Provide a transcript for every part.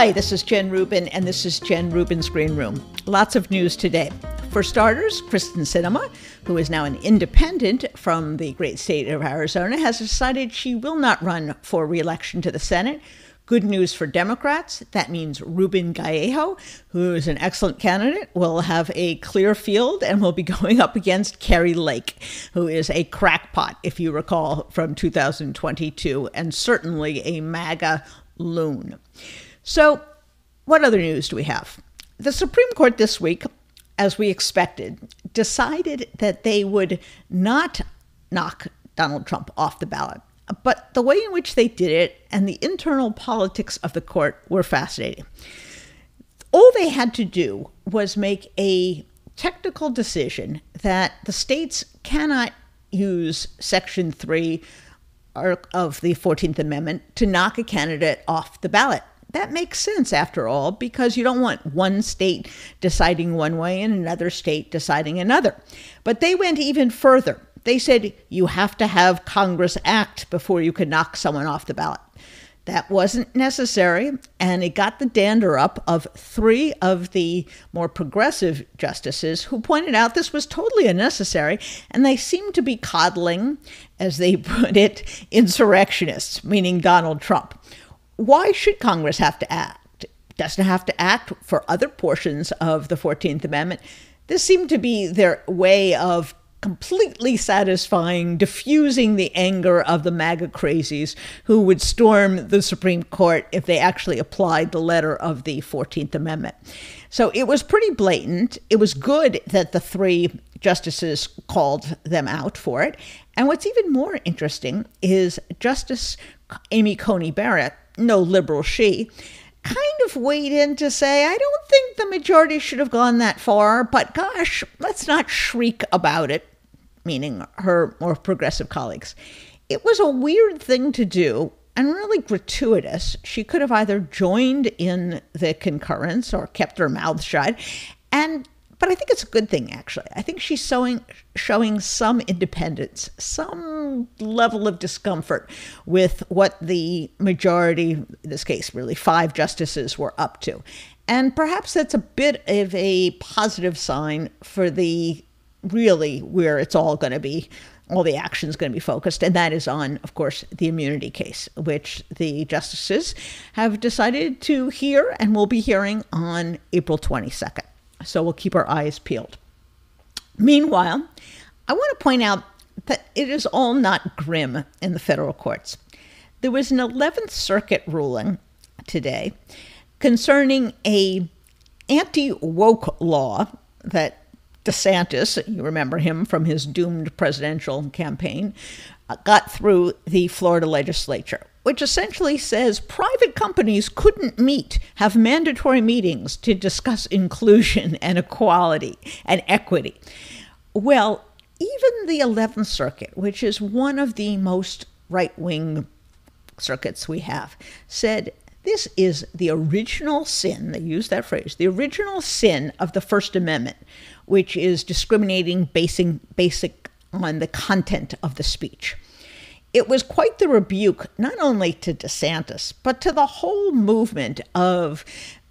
Hi, this is Jen Rubin, and this is Jen Rubin's Green Room. Lots of news today. For starters, Kyrsten Sinema, who is now an independent from the great state of Arizona, has decided she will not run for reelection to the Senate. Good news for Democrats. That means Ruben Gallego, who is an excellent candidate, will have a clear field and will be going up against Kari Lake, who is a crackpot, if you recall, from 2022, and certainly a MAGA loon. So, what other news do we have? The Supreme Court this week, as we expected, decided that they would not knock Donald Trump off the ballot. But the way in which they did it and the internal politics of the court were fascinating. All they had to do was make a technical decision that the states cannot use Section 3 of the 14th Amendment to knock a candidate off the ballot. That makes sense, after all, because you don't want one state deciding one way and another state deciding another. But they went even further. They said you have to have Congress act before you can knock someone off the ballot. That wasn't necessary, and it got the dander up of three of the more progressive justices who pointed out this was totally unnecessary, and they seemed to be coddling, as they put it, insurrectionists, meaning Donald Trump. Why should Congress have to act? Doesn't have to act for other portions of the 14th Amendment. This seemed to be their way of completely satisfying, diffusing the anger of the MAGA crazies who would storm the Supreme Court if they actually applied the letter of the 14th Amendment. So it was pretty blatant. It was good that the three justices called them out for it. And what's even more interesting is Justice Amy Coney Barrett, no liberal she, kind of weighed in to say, I don't think the majority should have gone that far, but gosh, let's not shriek about it meaning her more progressive colleagues. It was a weird thing to do and really gratuitous. She could have either joined in the concurrence or kept her mouth shut. And but I think it's a good thing actually. I think she's showing showing some independence, some level of discomfort with what the majority, in this case really five justices were up to. And perhaps that's a bit of a positive sign for the really where it's all going to be all the action is going to be focused, and that is on, of course, the immunity case, which the justices have decided to hear and will be hearing on April 22nd. So we'll keep our eyes peeled. Meanwhile, I want to point out that it is all not grim in the federal courts. There was an 11th Circuit ruling today concerning a anti-woke law that DeSantis, you remember him from his doomed presidential campaign, uh, got through the Florida legislature, which essentially says private companies couldn't meet, have mandatory meetings to discuss inclusion and equality and equity. Well, even the 11th Circuit, which is one of the most right wing circuits we have, said this is the original sin, they use that phrase, the original sin of the First Amendment, which is discriminating basic, basic on the content of the speech. It was quite the rebuke, not only to DeSantis, but to the whole movement of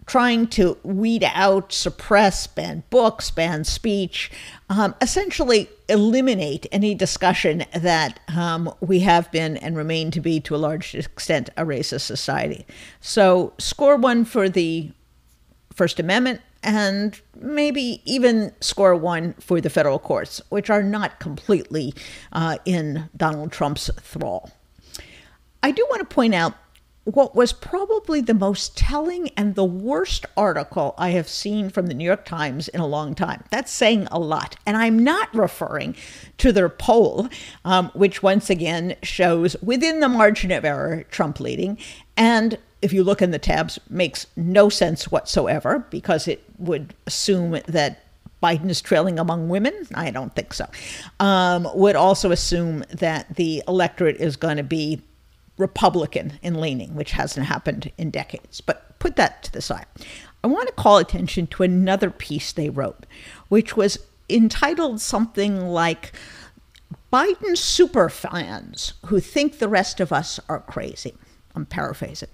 trying to weed out, suppress, ban books, ban speech, um, essentially eliminate any discussion that um, we have been and remain to be, to a large extent, a racist society. So, score one for the First Amendment, and maybe even score one for the federal courts, which are not completely uh, in Donald Trump's thrall. I do want to point out what was probably the most telling and the worst article I have seen from the New York Times in a long time. That's saying a lot. And I'm not referring to their poll, um, which once again shows within the margin of error Trump leading. And if you look in the tabs, makes no sense whatsoever because it would assume that Biden is trailing among women. I don't think so. Um, would also assume that the electorate is going to be Republican in leaning, which hasn't happened in decades. But put that to the side. I want to call attention to another piece they wrote, which was entitled something like Biden super fans who think the rest of us are crazy. I'm paraphrasing.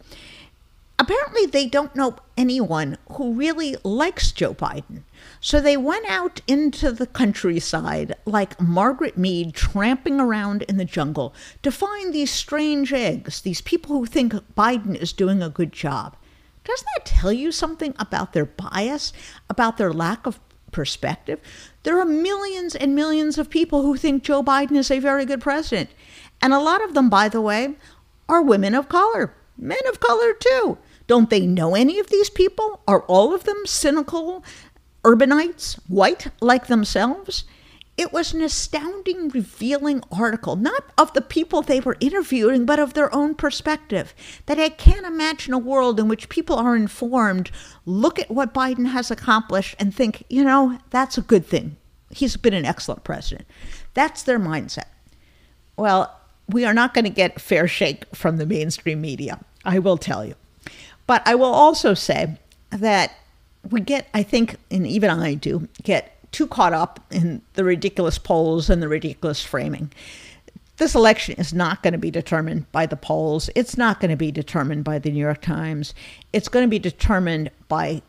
Apparently they don't know anyone who really likes Joe Biden. So they went out into the countryside like Margaret Mead tramping around in the jungle to find these strange eggs, these people who think Biden is doing a good job. Doesn't that tell you something about their bias, about their lack of perspective? There are millions and millions of people who think Joe Biden is a very good president. And a lot of them, by the way, are women of color, men of color too. Don't they know any of these people? Are all of them cynical urbanites, white like themselves? It was an astounding, revealing article, not of the people they were interviewing, but of their own perspective. That I can't imagine a world in which people are informed, look at what Biden has accomplished, and think, you know, that's a good thing. He's been an excellent president. That's their mindset. Well, we are not going to get fair shake from the mainstream media, I will tell you. But I will also say that we get, I think, and even I do, get too caught up in the ridiculous polls and the ridiculous framing. This election is not going to be determined by the polls. It's not going to be determined by the New York Times. It's going to be determined by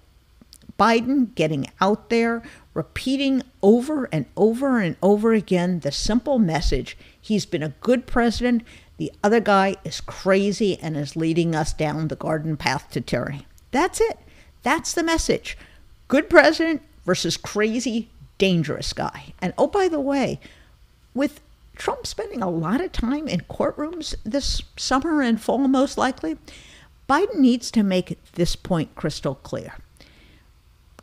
Biden getting out there, repeating over and over and over again the simple message he's been a good president. The other guy is crazy and is leading us down the garden path to tyranny. That's it. That's the message. Good president versus crazy, dangerous guy. And oh, by the way, with Trump spending a lot of time in courtrooms this summer and fall, most likely, Biden needs to make this point crystal clear.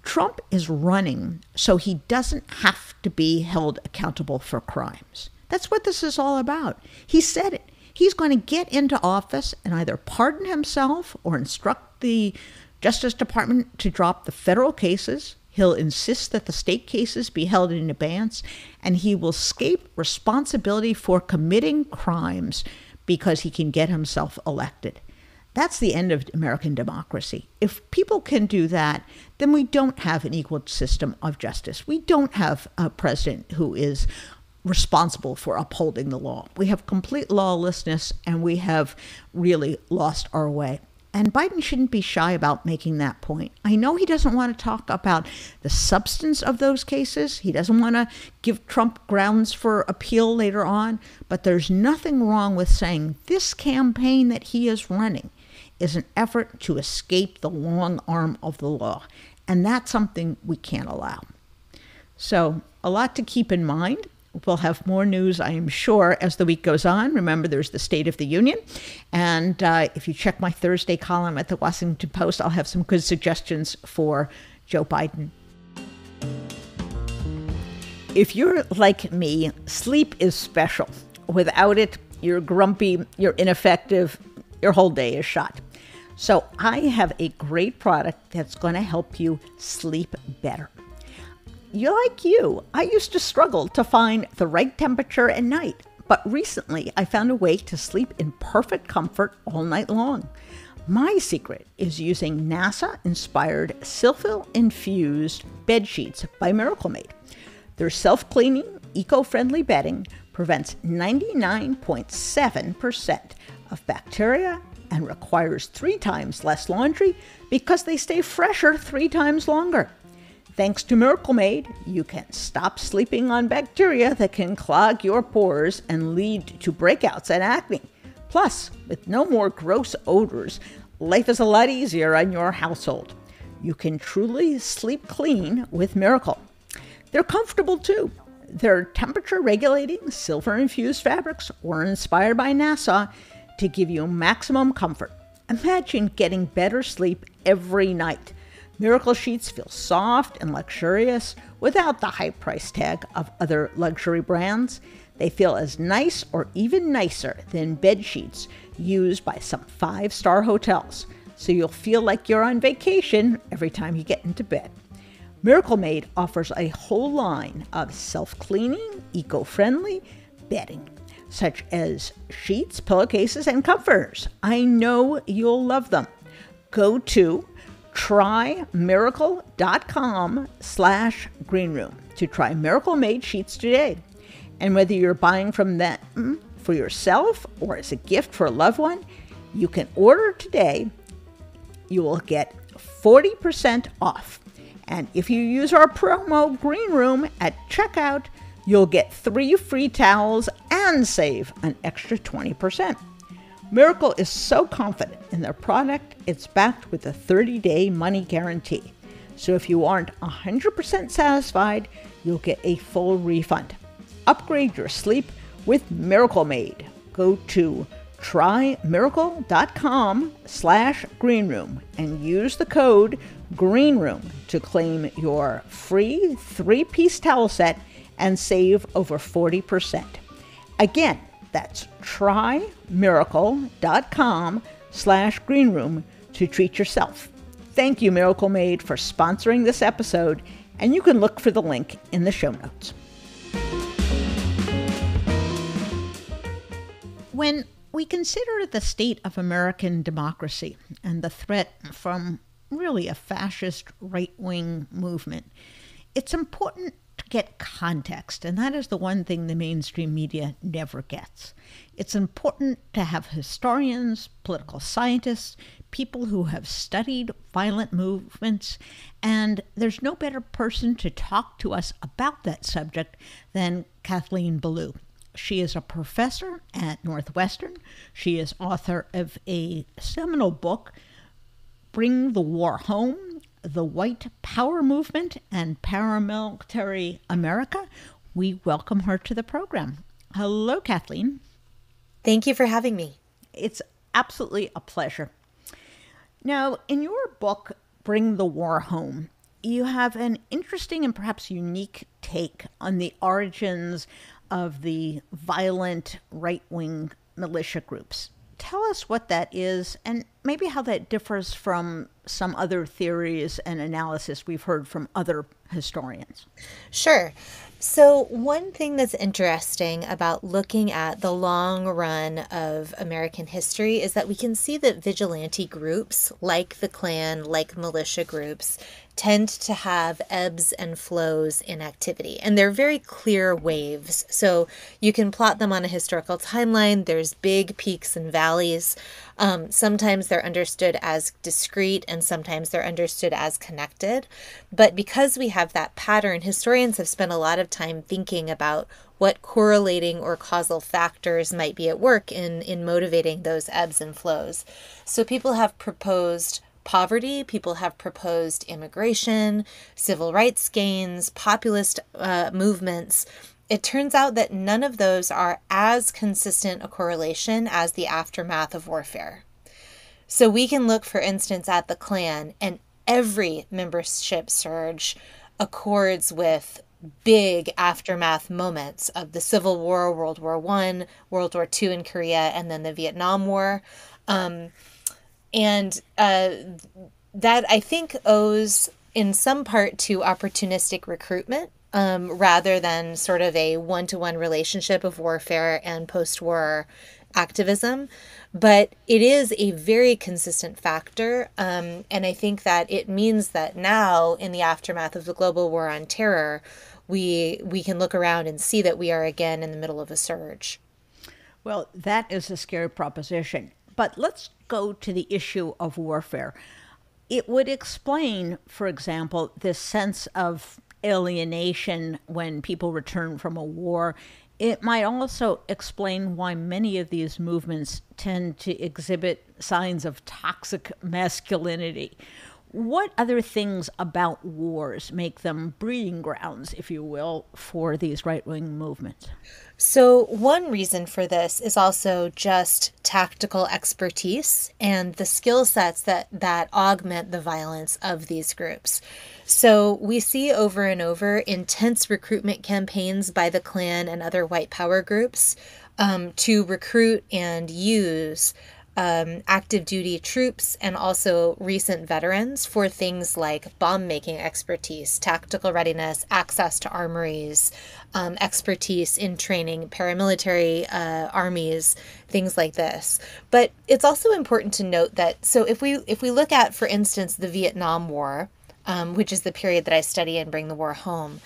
Trump is running so he doesn't have to be held accountable for crimes. That's what this is all about. He said it. He's going to get into office and either pardon himself or instruct the Justice Department to drop the federal cases. He'll insist that the state cases be held in abeyance, and he will escape responsibility for committing crimes because he can get himself elected. That's the end of American democracy. If people can do that, then we don't have an equal system of justice. We don't have a president who is responsible for upholding the law. We have complete lawlessness and we have really lost our way. And Biden shouldn't be shy about making that point. I know he doesn't want to talk about the substance of those cases. He doesn't want to give Trump grounds for appeal later on. But there's nothing wrong with saying this campaign that he is running is an effort to escape the long arm of the law. And that's something we can't allow. So, a lot to keep in mind. We'll have more news, I am sure, as the week goes on. Remember, there's the State of the Union. And uh, if you check my Thursday column at the Washington Post, I'll have some good suggestions for Joe Biden. If you're like me, sleep is special. Without it, you're grumpy, you're ineffective, your whole day is shot. So, I have a great product that's going to help you sleep better you like you, I used to struggle to find the right temperature at night, but recently I found a way to sleep in perfect comfort all night long. My secret is using NASA inspired silver infused bed sheets by Miracle Made. Their self cleaning, eco friendly bedding prevents 99.7% of bacteria and requires three times less laundry because they stay fresher three times longer. Thanks to Miracle Made, you can stop sleeping on bacteria that can clog your pores and lead to breakouts and acne. Plus, with no more gross odors, life is a lot easier on your household. You can truly sleep clean with Miracle. They're comfortable too. They're temperature regulating, silver infused fabrics were inspired by NASA to give you maximum comfort. Imagine getting better sleep every night. Miracle sheets feel soft and luxurious without the high price tag of other luxury brands. They feel as nice or even nicer than bed sheets used by some five star hotels, so you'll feel like you're on vacation every time you get into bed. Miracle Made offers a whole line of self cleaning, eco friendly bedding, such as sheets, pillowcases, and comforters. I know you'll love them. Go to trymiracle.com slash greenroom to try Miracle Made sheets today. And whether you're buying from them for yourself or as a gift for a loved one, you can order today you will get 40% off. And if you use our promo Green Room at checkout, you'll get three free towels and save an extra 20%. Miracle is so confident in their product, it's backed with a 30 day money guarantee. So if you aren't 100% satisfied, you'll get a full refund. Upgrade your sleep with Miracle Made. Go to trymiracle.com slash greenroom and use the code greenroom to claim your free three-piece towel set and save over 40%. Again, that's trymiracle.com slash greenroom to treat yourself. Thank you, Miracle Made, for sponsoring this episode, and you can look for the link in the show notes. When we consider the state of American democracy and the threat from really a fascist right wing movement, it's important get context, and that is the one thing the mainstream media never gets. It's important to have historians, political scientists, people who have studied violent movements, and there's no better person to talk to us about that subject than Kathleen Belew. She is a professor at Northwestern. She is author of a seminal book, Bring the War Home The White Power Movement and Paramilitary America. We welcome her to the program. Hello, Kathleen. Thank you for having me. It's absolutely a pleasure. Now, in your book, Bring the War Home, you have an interesting and perhaps unique take on the origins of the violent right wing militia groups. Tell us what that is and maybe how that differs from some other theories and analysis we've heard from other historians. Sure. So, one thing that's interesting about looking at the long run of American history is that we can see that vigilante groups, like the Klan, like militia groups, tend to have ebbs and flows in activity. And they're very clear waves. So you can plot them on a historical timeline. There's big peaks and valleys. Um, sometimes they're understood as discrete and sometimes they're understood as connected. But because we have that pattern, historians have spent a lot of time thinking about what correlating or causal factors might be at work in, in motivating those ebbs and flows. So people have proposed poverty. People have proposed immigration, civil rights gains, populist uh, movements. It turns out that none of those are as consistent a correlation as the aftermath of warfare. So we can look, for instance, at the Klan, and every membership surge accords with big aftermath moments of the Civil War, World War One, World War Two in Korea, and then the Vietnam War. Um, and uh, that I think owes in some part to opportunistic recruitment um, rather than sort of a one to one relationship of warfare and post war activism. But it is a very consistent factor. Um, and I think that it means that now, in the aftermath of the global war on terror, we, we can look around and see that we are again in the middle of a surge. Well, that is a scary proposition. But let's go to the issue of warfare. It would explain, for example, this sense of alienation when people return from a war. It might also explain why many of these movements tend to exhibit signs of toxic masculinity. What other things about wars make them breeding grounds, if you will, for these right wing movements? So, one reason for this is also just tactical expertise and the skill sets that, that augment the violence of these groups. So, we see over and over intense recruitment campaigns by the Klan and other white power groups um, to recruit and use um, active duty troops and also recent veterans for things like bomb making expertise, tactical readiness, access to armories, um, expertise in training paramilitary uh, armies, things like this. But it's also important to note that so if we if we look at, for instance, the Vietnam War, um, which is the period that I study and bring the war home.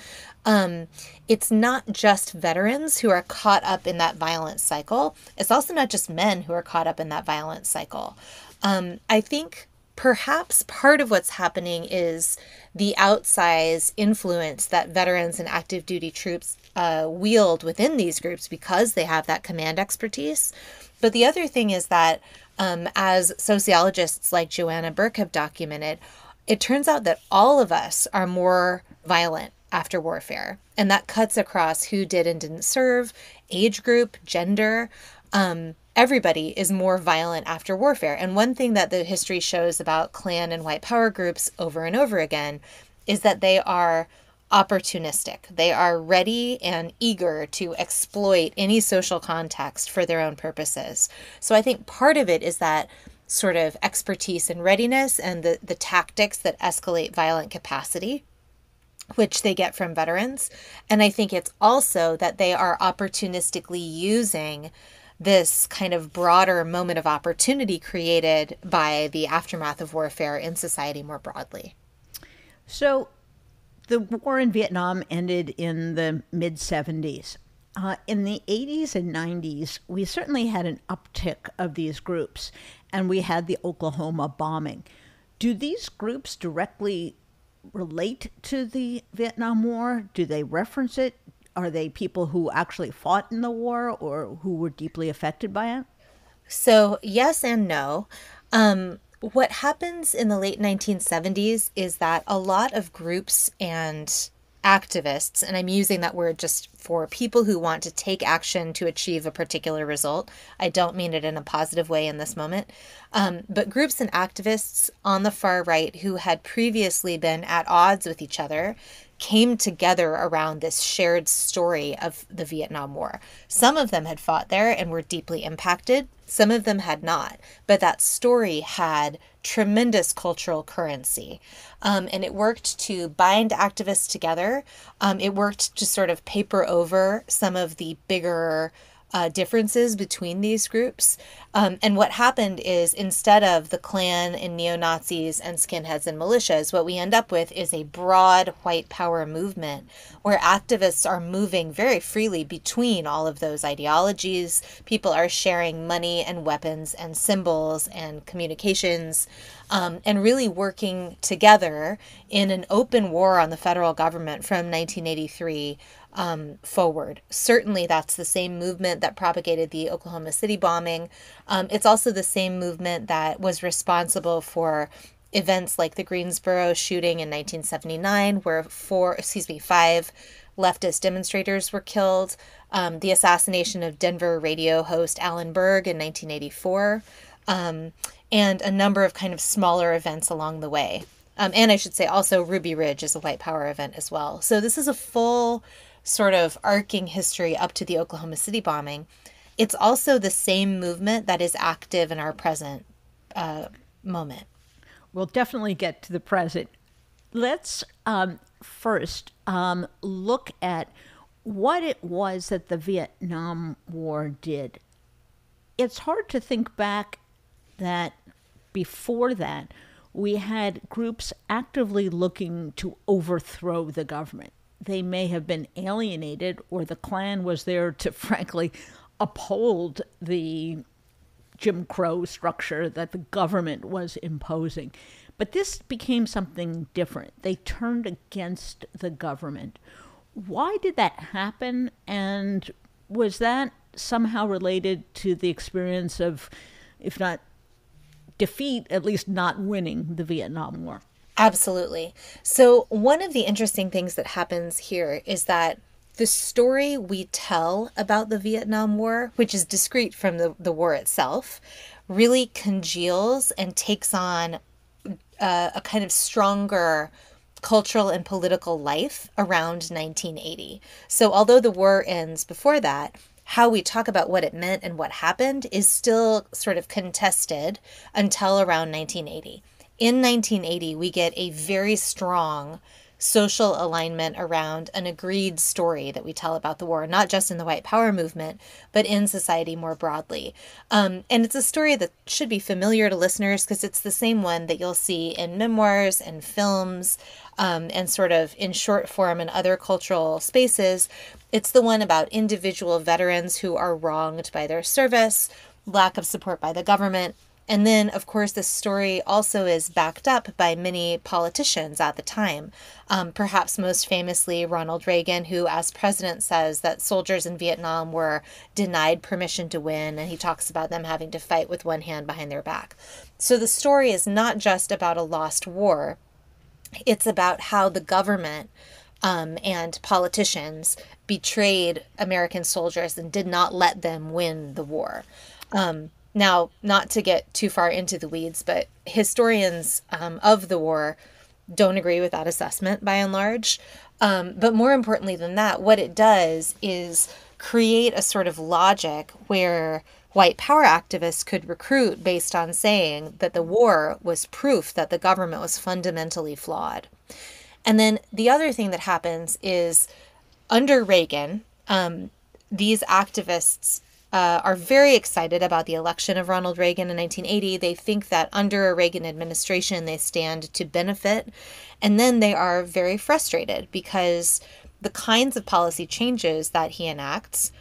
Um, it's not just veterans who are caught up in that violent cycle. It's also not just men who are caught up in that violent cycle. Um, I think perhaps part of what's happening is the outsized influence that veterans and active duty troops uh, wield within these groups because they have that command expertise. But the other thing is that, um, as sociologists like Joanna Bourke have documented, it turns out that all of us are more violent after warfare. And that cuts across who did and didn't serve, age group, gender. Um, everybody is more violent after warfare. And one thing that the history shows about Klan and white power groups over and over again is that they are opportunistic. They are ready and eager to exploit any social context for their own purposes. So I think part of it is that sort of expertise and readiness and the, the tactics that escalate violent capacity which they get from veterans. And I think it's also that they are opportunistically using this kind of broader moment of opportunity created by the aftermath of warfare in society more broadly. So, the war in Vietnam ended in the mid 70s. Uh, in the 80s and 90s, we certainly had an uptick of these groups, and we had the Oklahoma bombing. Do these groups directly relate to the Vietnam War? Do they reference it? Are they people who actually fought in the war or who were deeply affected by it? So, yes and no. Um, what happens in the late 1970s is that a lot of groups and activists, and I'm using that word just for people who want to take action to achieve a particular result. I don't mean it in a positive way in this moment. Um, but groups and activists on the far right who had previously been at odds with each other came together around this shared story of the Vietnam War. Some of them had fought there and were deeply impacted, some of them had not. But that story had tremendous cultural currency. Um, and it worked to bind activists together. Um, it worked to sort of paper over some of the bigger uh, differences between these groups. Um, and what happened is instead of the Klan and neo Nazis and skinheads and militias, what we end up with is a broad white power movement where activists are moving very freely between all of those ideologies. People are sharing money and weapons and symbols and communications um, and really working together in an open war on the federal government from 1983 um, forward. Certainly, that's the same movement that propagated the Oklahoma City bombing. Um, it's also the same movement that was responsible for events like the Greensboro shooting in 1979, where four, excuse me, five leftist demonstrators were killed, um, the assassination of Denver radio host Alan Berg in 1984, um, and a number of kind of smaller events along the way. Um, and I should say also Ruby Ridge is a white power event as well. So this is a full sort of arcing history up to the Oklahoma City bombing. It's also the same movement that is active in our present uh, moment. We'll definitely get to the present. Let's um, first um, look at what it was that the Vietnam War did. It's hard to think back that before that, we had groups actively looking to overthrow the government they may have been alienated, or the Klan was there to, frankly, uphold the Jim Crow structure that the government was imposing. But this became something different. They turned against the government. Why did that happen? And was that somehow related to the experience of, if not defeat, at least not winning the Vietnam War? Absolutely. So, one of the interesting things that happens here is that the story we tell about the Vietnam War, which is discrete from the, the war itself, really congeals and takes on a, uh, a kind of stronger cultural and political life around 1980. So, although the war ends before that, how we talk about what it meant and what happened is still sort of contested until around 1980 in 1980, we get a very strong social alignment around an agreed story that we tell about the war, not just in the white power movement, but in society more broadly. Um, and it's a story that should be familiar to listeners because it's the same one that you'll see in memoirs and films um, and sort of in short form and other cultural spaces. It's the one about individual veterans who are wronged by their service, lack of support by the government, and then, of course, this story also is backed up by many politicians at the time. Um, perhaps most famously, Ronald Reagan, who, as president, says that soldiers in Vietnam were denied permission to win, and he talks about them having to fight with one hand behind their back. So the story is not just about a lost war, it's about how the government um, and politicians betrayed American soldiers and did not let them win the war. Um, now, not to get too far into the weeds, but historians um, of the war don't agree with that assessment by and large. Um, but more importantly than that, what it does is create a sort of logic where white power activists could recruit based on saying that the war was proof that the government was fundamentally flawed. And then the other thing that happens is under Reagan, um, these activists uh, are very excited about the election of Ronald Reagan in 1980. They think that under a Reagan administration, they stand to benefit. And then they are very frustrated because the kinds of policy changes that he enacts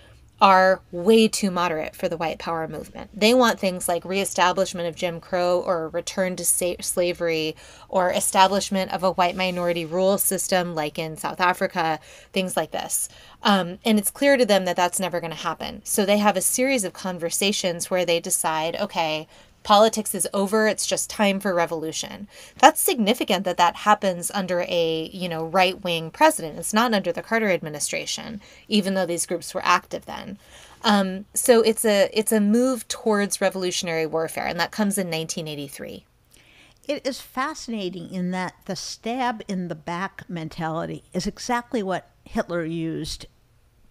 are way too moderate for the white power movement. They want things like reestablishment of Jim Crow or return to slavery or establishment of a white minority rule system like in South Africa, things like this. Um, and it's clear to them that that's never going to happen. So they have a series of conversations where they decide, okay, politics is over it's just time for revolution. That's significant that that happens under a you know right wing president. It's not under the carter administration even though these groups were active then. Um, so it's a it's a move towards revolutionary warfare and that comes in 1983 it is fascinating in that the stab in the back mentality is exactly what Hitler used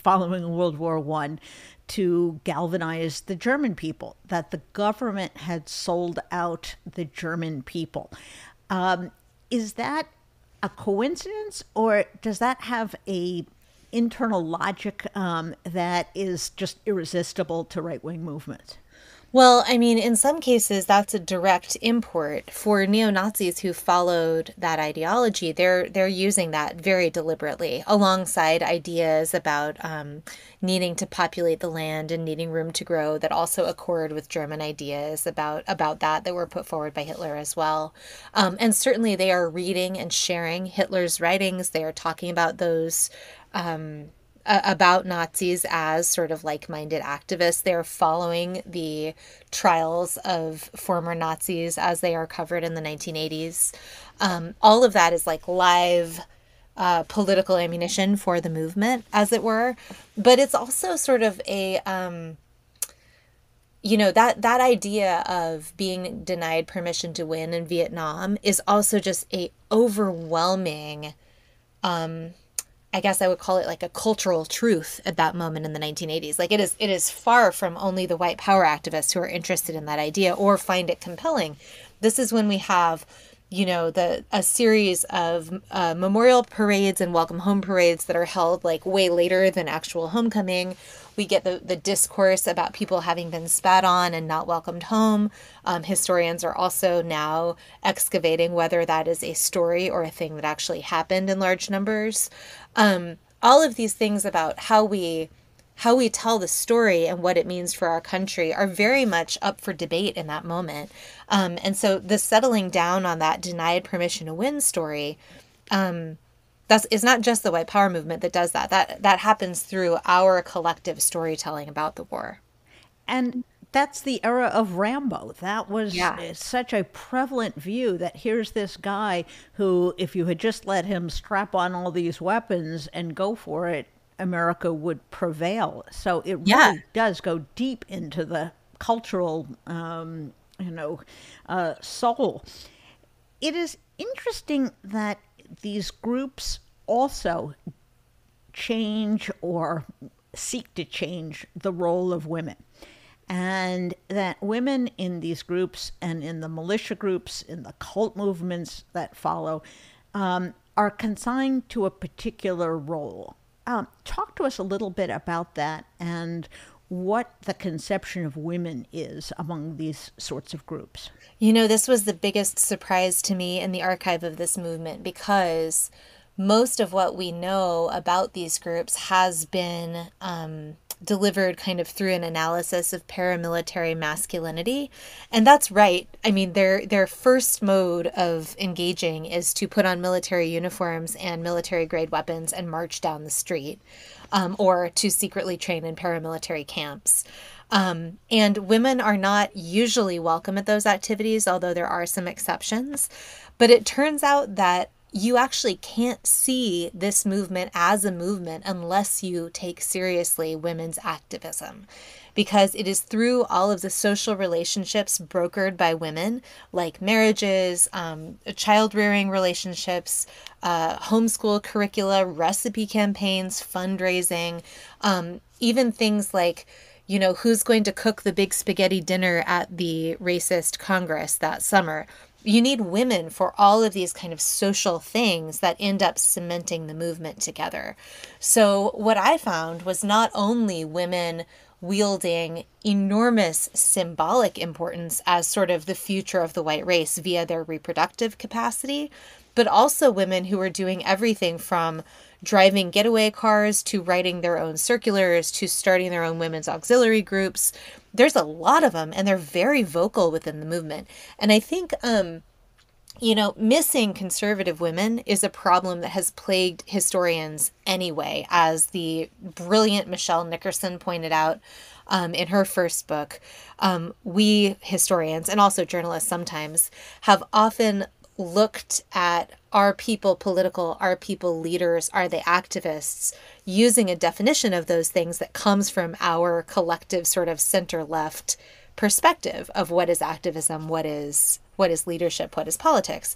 following World War One to galvanize the German people, that the government had sold out the German people. Um, is that a coincidence, or does that have a internal logic um, that is just irresistible to right wing movements? Well, I mean, in some cases, that's a direct import for neo Nazis who followed that ideology. They're they're using that very deliberately, alongside ideas about um, needing to populate the land and needing room to grow, that also accord with German ideas about about that that were put forward by Hitler as well. Um, and certainly, they are reading and sharing Hitler's writings. They are talking about those. Um, uh, about Nazis as sort of like minded activists. They're following the trials of former Nazis as they are covered in the 1980s. Um, all of that is like live. Uh, political ammunition for the movement, as it were, but it's also sort of a um, you know that that idea of being denied permission to win in Vietnam is also just a overwhelming um, I guess I would call it like a cultural truth at that moment in the 1980s. Like it is it is far from only the white power activists who are interested in that idea or find it compelling. This is when we have you know the a series of uh, memorial parades and welcome home parades that are held like way later than actual homecoming we get the, the discourse about people having been spat on and not welcomed home. Um, historians are also now excavating whether that is a story or a thing that actually happened in large numbers. Um, all of these things about how we how we tell the story and what it means for our country are very much up for debate in that moment. Um, and so the settling down on that denied permission to win story um, that's it's not just the white power movement that does that. That that happens through our collective storytelling about the war. And that's the era of Rambo. That was yeah. such a prevalent view that here's this guy who, if you had just let him strap on all these weapons and go for it, America would prevail. So it really does go deep into the cultural, um, you know, uh, soul. It is interesting that these groups also change or seek to change the role of women. And that women in these groups and in the militia groups, in the cult movements that follow, um, are consigned to a particular role. Um, talk to us a little bit about that and what the conception of women is among these sorts of groups. You know, this was the biggest surprise to me in the archive of this movement because most of what we know about these groups has been um, delivered kind of through an analysis of paramilitary masculinity. And that's right. I mean, their their first mode of engaging is to put on military uniforms and military grade weapons and march down the street, um, or to secretly train in paramilitary camps. Um, and women are not usually welcome at those activities, although there are some exceptions. But it turns out that you actually can't see this movement as a movement unless you take seriously women's activism. Because it is through all of the social relationships brokered by women, like marriages, um, child rearing relationships, uh, homeschool curricula, recipe campaigns, fundraising, um, even things like you know, who's going to cook the big spaghetti dinner at the racist Congress that summer? You need women for all of these kind of social things that end up cementing the movement together. So, what I found was not only women wielding enormous symbolic importance as sort of the future of the white race via their reproductive capacity, but also women who were doing everything from driving getaway cars to writing their own circulars to starting their own women's auxiliary groups. There's a lot of them, and they're very vocal within the movement. And I think, um, you know, missing conservative women is a problem that has plagued historians anyway, as the brilliant Michelle Nickerson pointed out um, in her first book. Um, we historians, and also journalists sometimes, have often looked at are people political, are people leaders, are they activists, using a definition of those things that comes from our collective sort of center left perspective of what is activism, what is what is leadership, what is politics.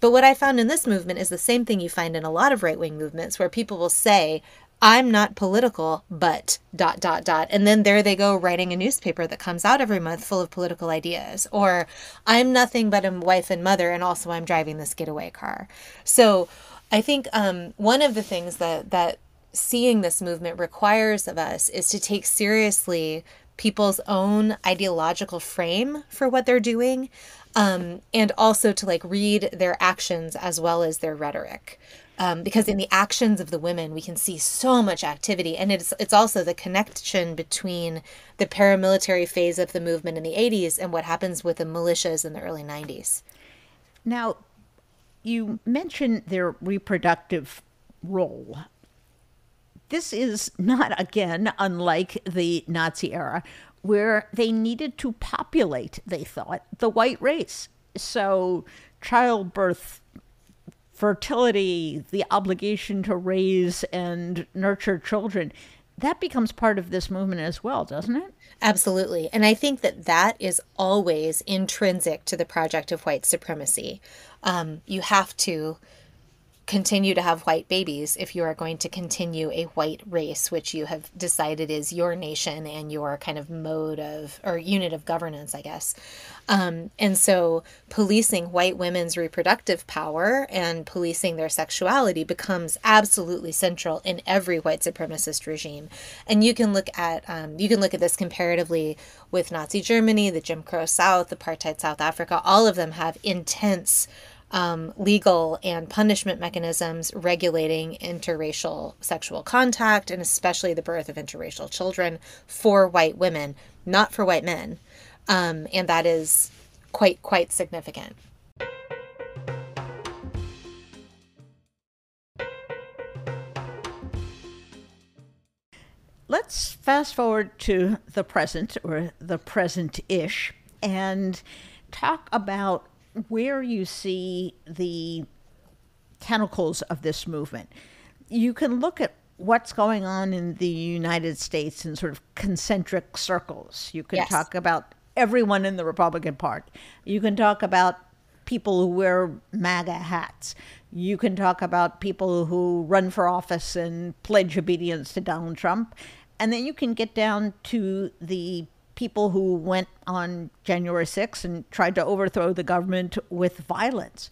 But what I found in this movement is the same thing you find in a lot of right wing movements where people will say, I'm not political, but dot, dot, dot. And then there they go writing a newspaper that comes out every month full of political ideas. Or I'm nothing but a wife and mother, and also I'm driving this getaway car. So I think um, one of the things that, that seeing this movement requires of us is to take seriously people's own ideological frame for what they're doing um, and also to like read their actions as well as their rhetoric um, because in the actions of the women we can see so much activity. And it's it's also the connection between the paramilitary phase of the movement in the 80s and what happens with the militias in the early 90s now you mentioned their reproductive role. This is not again unlike the nazi era where they needed to populate they thought the white race. So childbirth fertility, the obligation to raise and nurture children, that becomes part of this movement as well, doesn't it? Absolutely. And I think that that is always intrinsic to the project of white supremacy. Um, you have to continue to have white babies if you are going to continue a white race, which you have decided is your nation and your kind of mode of or unit of governance, I guess. Um, and so policing white women's reproductive power and policing their sexuality becomes absolutely central in every white supremacist regime. And you can look at um, you can look at this comparatively with Nazi Germany, the Jim Crow South, apartheid South Africa. All of them have intense um, legal and punishment mechanisms regulating interracial sexual contact and especially the birth of interracial children for white women, not for white men. Um, and that is quite, quite significant. Let's fast forward to the present or the present ish and talk about where you see the tentacles of this movement. You can look at what's going on in the United States in sort of concentric circles. You can yes. talk about everyone in the Republican Party. You can talk about people who wear MAGA hats. You can talk about people who run for office and pledge obedience to Donald Trump. And then you can get down to the people who went on January 6th and tried to overthrow the government with violence.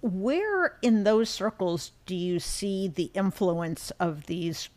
Where in those circles do you see the influence of these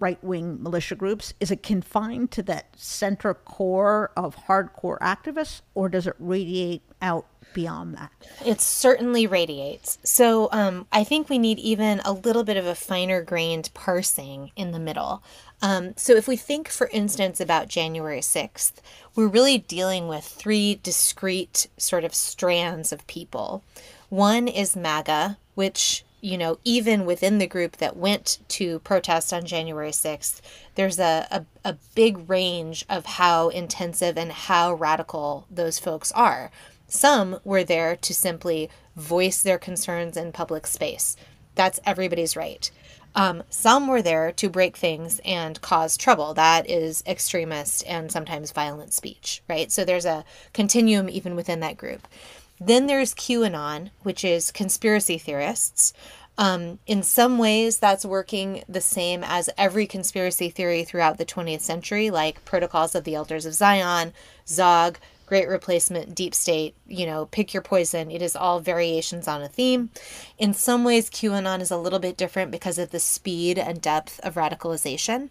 right wing militia groups, is it confined to that center core of hardcore activists, or does it radiate out beyond that? It certainly radiates. So um, I think we need even a little bit of a finer grained parsing in the middle. Um, so if we think, for instance, about January 6th, we're really dealing with three discrete sort of strands of people. One is MAGA, which you know, even within the group that went to protest on January 6th, there's a, a, a, big range of how intensive and how radical those folks are. Some were there to simply voice their concerns in public space. That's everybody's right. Um, some were there to break things and cause trouble. That is extremist and sometimes violent speech, right? So there's a continuum even within that group. Then there's QAnon, which is conspiracy theorists. Um, in some ways, that's working the same as every conspiracy theory throughout the 20th century, like Protocols of the Elders of Zion, Zog, Great Replacement, Deep State, you know, pick your poison. It is all variations on a theme. In some ways, QAnon is a little bit different because of the speed and depth of radicalization.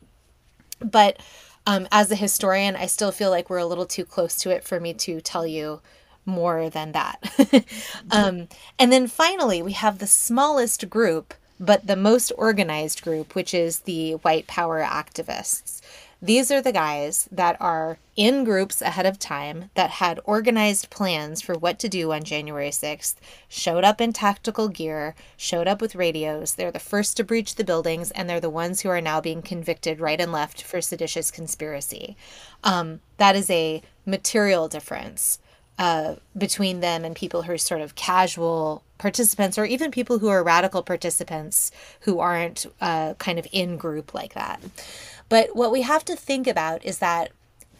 But um, as a historian, I still feel like we're a little too close to it for me to tell you more than that. um, and then finally, we have the smallest group, but the most organized group, which is the white power activists. These are the guys that are in groups ahead of time that had organized plans for what to do on January 6th, showed up in tactical gear, showed up with radios. They're the first to breach the buildings, and they're the ones who are now being convicted right and left for seditious conspiracy. Um, that is a material difference uh, between them and people who are sort of casual participants or even people who are radical participants who aren't uh, kind of in group like that. But what we have to think about is that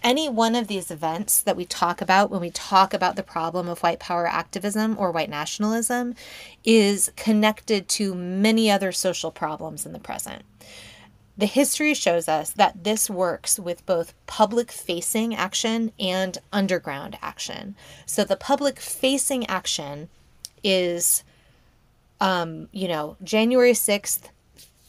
any one of these events that we talk about when we talk about the problem of white power activism or white nationalism is connected to many other social problems in the present. The history shows us that this works with both public facing action and underground action. So the public facing action is, um, you know, January 6th,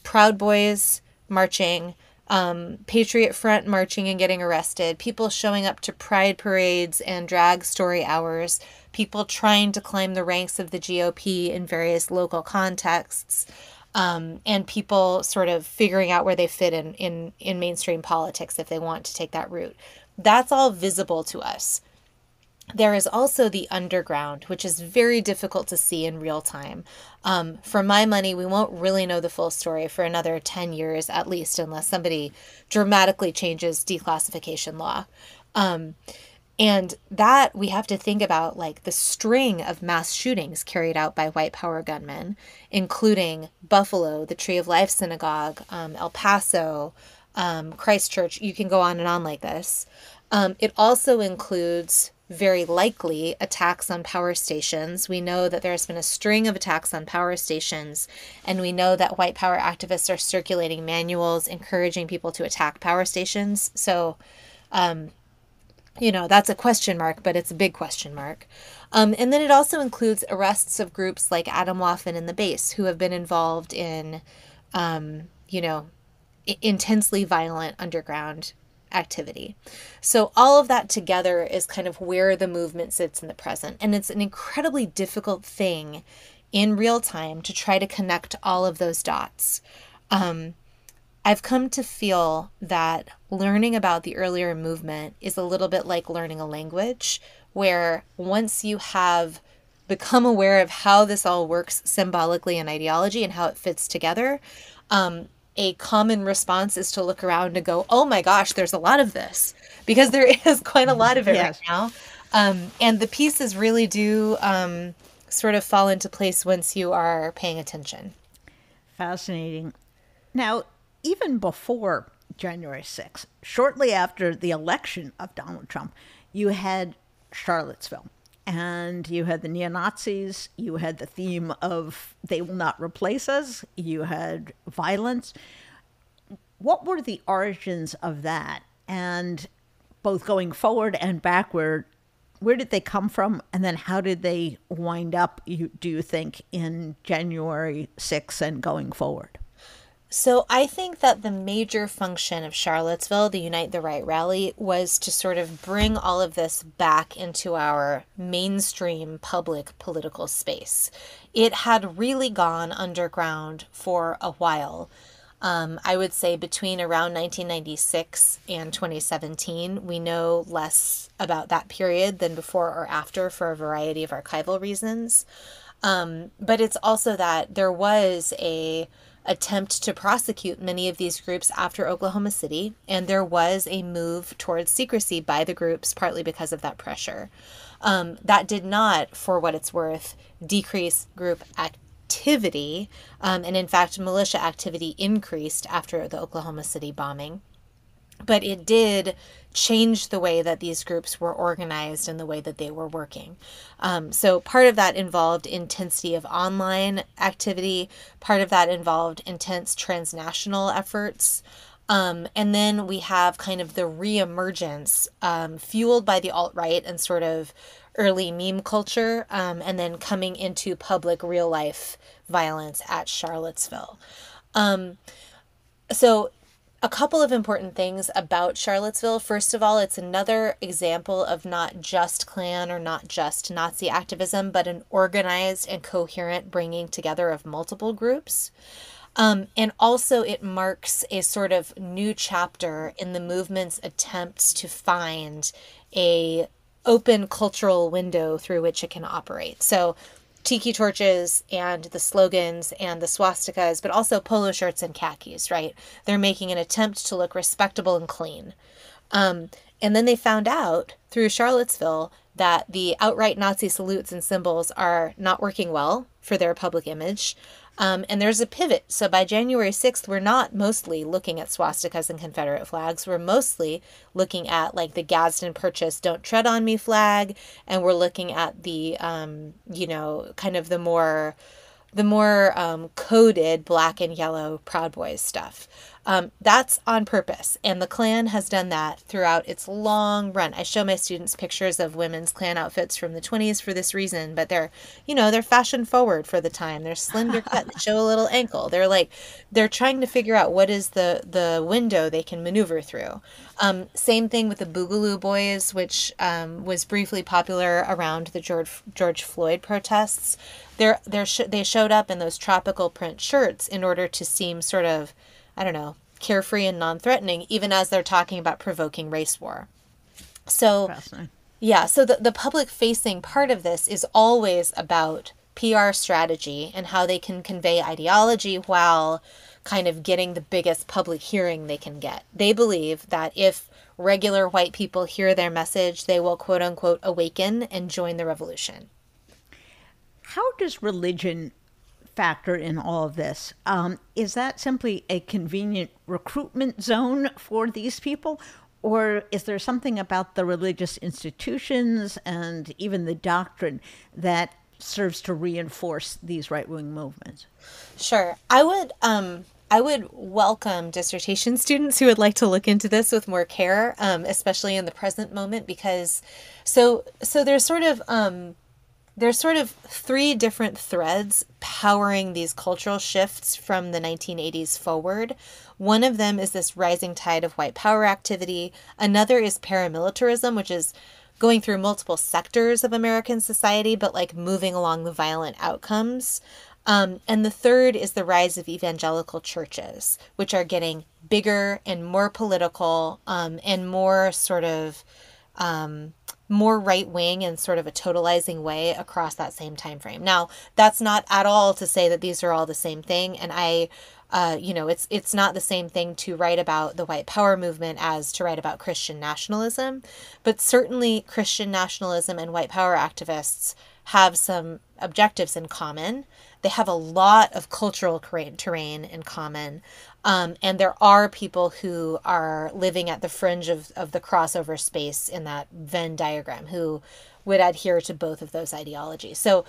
Proud Boys marching, um, Patriot Front marching and getting arrested, people showing up to pride parades and drag story hours, people trying to climb the ranks of the GOP in various local contexts um, and people sort of figuring out where they fit in, in in mainstream politics if they want to take that route. That's all visible to us. There is also the underground, which is very difficult to see in real time. Um, for my money, we won't really know the full story for another 10 years at least, unless somebody dramatically changes declassification law. Um, and that we have to think about like the string of mass shootings carried out by white power gunmen, including Buffalo, the Tree of Life Synagogue, um, El Paso, um, Christchurch. You can go on and on like this. Um, it also includes very likely attacks on power stations. We know that there's been a string of attacks on power stations, and we know that white power activists are circulating manuals encouraging people to attack power stations. So, um, you know, that's a question mark, but it's a big question mark. Um, and then it also includes arrests of groups like Atomwaffen and the Base, who have been involved in, um, you know, intensely violent underground activity. So all of that together is kind of where the movement sits in the present. And it's an incredibly difficult thing in real time to try to connect all of those dots. Um, I've come to feel that learning about the earlier movement is a little bit like learning a language, where once you have become aware of how this all works symbolically in ideology and how it fits together, um, a common response is to look around and go, oh my gosh, there's a lot of this, because there is quite a lot of it right now. Um, and the pieces really do um, sort of fall into place once you are paying attention. Fascinating. Now, even before January 6th, shortly after the election of Donald Trump, you had Charlottesville and you had the neo Nazis, you had the theme of they will not replace us, you had violence. What were the origins of that? And both going forward and backward, where did they come from? And then how did they wind up, you, do you think, in January 6th and going forward? So I think that the major function of Charlottesville, the Unite the Right rally, was to sort of bring all of this back into our mainstream public political space. It had really gone underground for a while. Um, I would say between around 1996 and 2017, we know less about that period than before or after for a variety of archival reasons. Um, but it's also that there was a attempt to prosecute many of these groups after Oklahoma City, and there was a move towards secrecy by the groups, partly because of that pressure. Um, that did not, for what it's worth, decrease group activity, um, and in fact, militia activity increased after the Oklahoma City bombing but it did change the way that these groups were organized and the way that they were working. Um, so part of that involved intensity of online activity, part of that involved intense transnational efforts. Um, and then we have kind of the reemergence um, fueled by the alt right and sort of early meme culture, um, and then coming into public real life violence at Charlottesville. Um, so a couple of important things about Charlottesville. First of all, it's another example of not just Klan or not just Nazi activism, but an organized and coherent bringing together of multiple groups. Um, and also, it marks a sort of new chapter in the movement's attempts to find a open cultural window through which it can operate. So, tiki torches and the slogans and the swastikas, but also polo shirts and khakis, right? They're making an attempt to look respectable and clean. Um, and then they found out through Charlottesville that the outright Nazi salutes and symbols are not working well for their public image. Um, and there's a pivot. So by January 6th, we're not mostly looking at swastikas and Confederate flags. We're mostly looking at like the Gadsden Purchase Don't Tread on Me flag. And we're looking at the, um, you know, kind of the more the more um, coded black and yellow Proud Boys stuff. Um, that's on purpose. And the Klan has done that throughout its long run. I show my students pictures of women's Klan outfits from the 20s for this reason, but they're, you know, they're fashion forward for the time. They're slender cut, they show a little ankle. They're like, they're trying to figure out what is the, the window they can maneuver through. Um, same thing with the Boogaloo Boys, which um, was briefly popular around the George, George Floyd protests. They're, they're sh- they showed up in those tropical print shirts in order to seem sort of I don't know, carefree and non threatening, even as they're talking about provoking race war. So, yeah, so the, the public facing part of this is always about PR strategy and how they can convey ideology while kind of getting the biggest public hearing they can get. They believe that if regular white people hear their message, they will quote unquote awaken and join the revolution. How does religion factor in all of this. Um, is that simply a convenient recruitment zone for these people? Or is there something about the religious institutions and even the doctrine that serves to reinforce these right wing movements? Sure. I would um, I would welcome dissertation students who would like to look into this with more care, um, especially in the present moment, because so so there's sort of um, there's sort of three different threads powering these cultural shifts from the 1980s forward. One of them is this rising tide of white power activity. Another is paramilitarism, which is going through multiple sectors of American society, but like moving along the violent outcomes. Um, and the third is the rise of evangelical churches, which are getting bigger and more political um, and more sort of um, more right wing in sort of a totalizing way across that same time frame. Now, that's not at all to say that these are all the same thing, and I. Uh, you know, it's it's not the same thing to write about the white power movement as to write about Christian nationalism, but certainly Christian nationalism and white power activists have some objectives in common. They have a lot of cultural terrain in common. Um, and there are people who are living at the fringe of, of the crossover space in that Venn diagram who would adhere to both of those ideologies. So,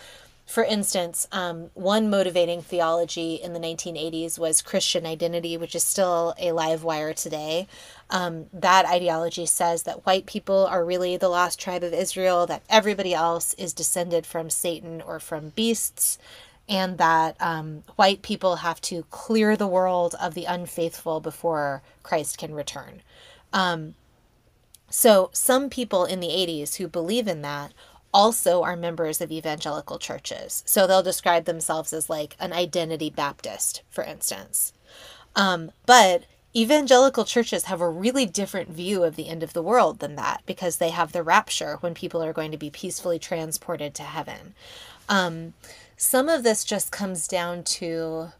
for instance, um, one motivating theology in the 1980s was Christian identity, which is still a live wire today. Um, that ideology says that white people are really the lost tribe of Israel, that everybody else is descended from Satan or from beasts, and that um, white people have to clear the world of the unfaithful before Christ can return. Um, so, some people in the 80s who believe in that also are members of evangelical churches. So, they'll describe themselves as like an identity Baptist, for instance. Um, but evangelical churches have a really different view of the end of the world than that because they have the rapture when people are going to be peacefully transported to heaven. Um, some of this just comes down to,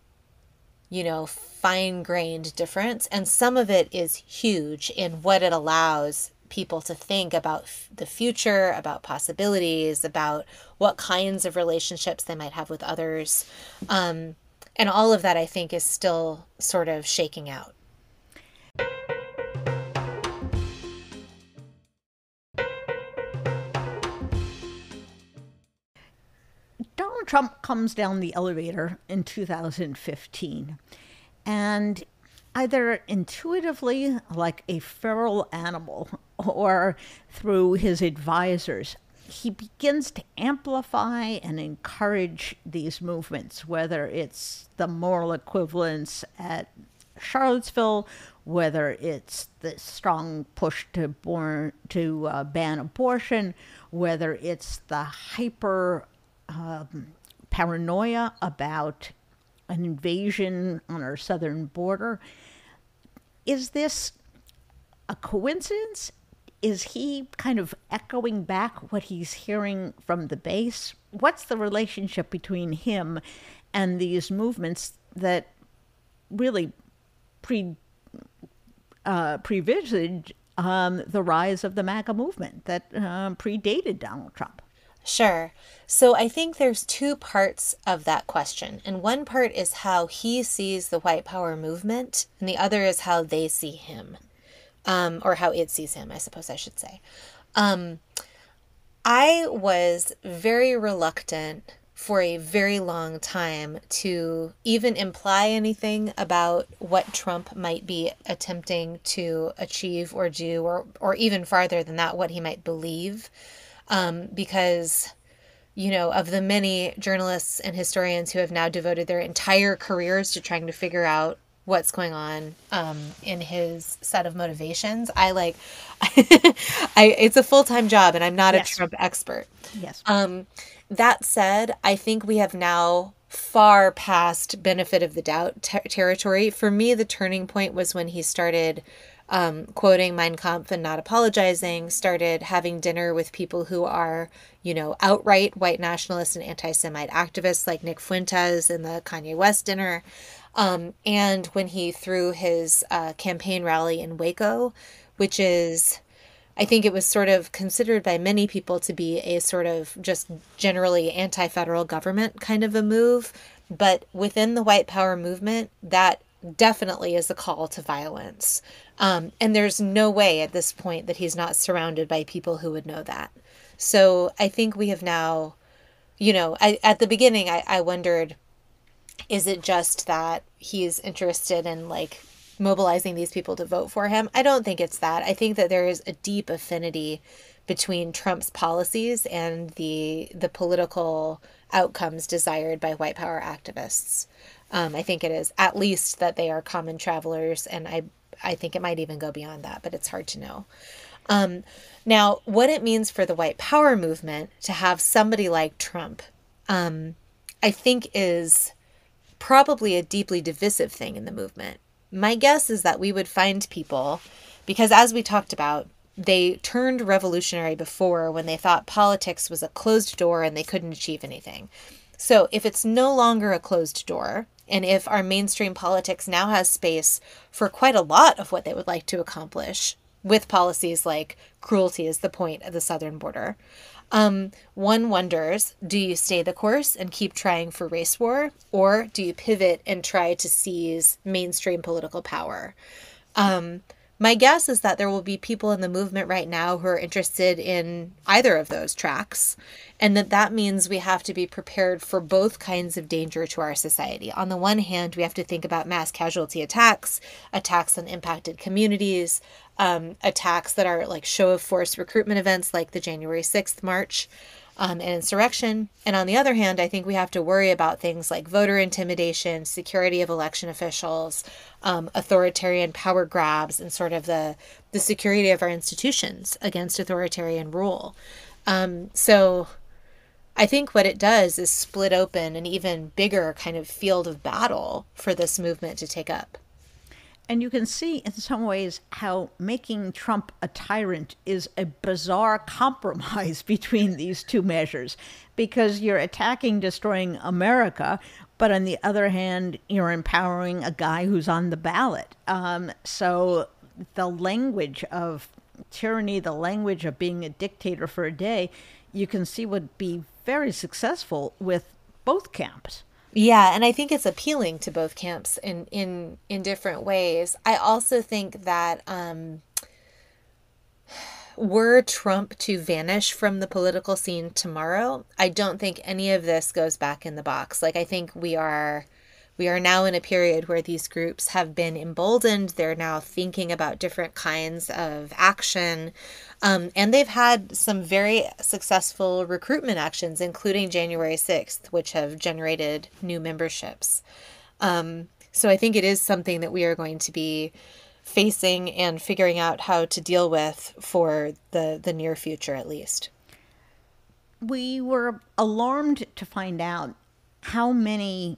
you know, fine grained difference, and some of it is huge in what it allows people to think about the future, about possibilities, about what kinds of relationships they might have with others. Um, and all of that, I think, is still sort of shaking out. Trump comes down the elevator in 2015 and either intuitively, like a feral animal, or through his advisors, he begins to amplify and encourage these movements, whether it's the moral equivalence at Charlottesville, whether it's the strong push to born to uh, ban abortion, whether it's the hyper um, paranoia about an invasion on our southern border. Is this a coincidence? Is he kind of echoing back what he's hearing from the base? What's the relationship between him and these movements that really pre uh, previsaged um, the rise of the MAGA movement that uh, predated Donald Trump? Sure. So I think there's two parts of that question. And one part is how he sees the white power movement, and the other is how they see him, um, or how it sees him, I suppose I should say. Um, I was very reluctant for a very long time to even imply anything about what Trump might be attempting to achieve or do, or, or even farther than that, what he might believe um, because you know, of the many journalists and historians who have now devoted their entire careers to trying to figure out what's going on um, in his set of motivations. I like, I it's a full time job, and I'm not yes. a Trump expert. Yes. Um, that said, I think we have now far past benefit of the doubt ter- territory. For me, the turning point was when he started um, quoting Mein Kampf and not apologizing, started having dinner with people who are, you know, outright white nationalist and anti Semite activists like Nick Fuentes in the Kanye West dinner. Um, and when he threw his uh, campaign rally in Waco, which is, I think it was sort of considered by many people to be a sort of just generally anti federal government kind of a move. But within the white power movement, that definitely is a call to violence. Um, and there's no way at this point that he's not surrounded by people who would know that. So I think we have now, you know, I, at the beginning, I, I wondered is it just that he's interested in like mobilizing these people to vote for him? I don't think it's that. I think that there is a deep affinity between Trump's policies and the the political outcomes desired by white power activists. Um, I think it is at least that they are common travelers, and I I think it might even go beyond that, but it's hard to know. Um, now, what it means for the white power movement to have somebody like Trump, um, I think is probably a deeply divisive thing in the movement. My guess is that we would find people, because as we talked about, they turned revolutionary before when they thought politics was a closed door and they couldn't achieve anything. So if it's no longer a closed door, and if our mainstream politics now has space for quite a lot of what they would like to accomplish with policies like cruelty is the point of the southern border, um, one wonders do you stay the course and keep trying for race war, or do you pivot and try to seize mainstream political power? Um, my guess is that there will be people in the movement right now who are interested in either of those tracks, and that that means we have to be prepared for both kinds of danger to our society. On the one hand, we have to think about mass casualty attacks, attacks on impacted communities, um, attacks that are like show of force recruitment events like the January 6th march. Um, and insurrection. And on the other hand, I think we have to worry about things like voter intimidation, security of election officials, um, authoritarian power grabs, and sort of the the security of our institutions against authoritarian rule. Um, so I think what it does is split open an even bigger kind of field of battle for this movement to take up. And you can see in some ways how making Trump a tyrant is a bizarre compromise between these two measures because you're attacking, destroying America, but on the other hand, you're empowering a guy who's on the ballot. Um, so the language of tyranny, the language of being a dictator for a day, you can see would be very successful with both camps. Yeah, and I think it's appealing to both camps in in in different ways. I also think that um were Trump to vanish from the political scene tomorrow, I don't think any of this goes back in the box. Like I think we are we are now in a period where these groups have been emboldened. They're now thinking about different kinds of action. Um, and they've had some very successful recruitment actions, including January 6th, which have generated new memberships. Um, so I think it is something that we are going to be facing and figuring out how to deal with for the, the near future, at least. We were alarmed to find out how many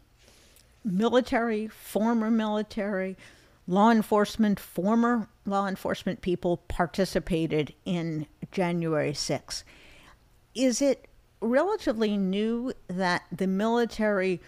military, former military, law enforcement, former law enforcement people participated in January 6th. Is it relatively new that the military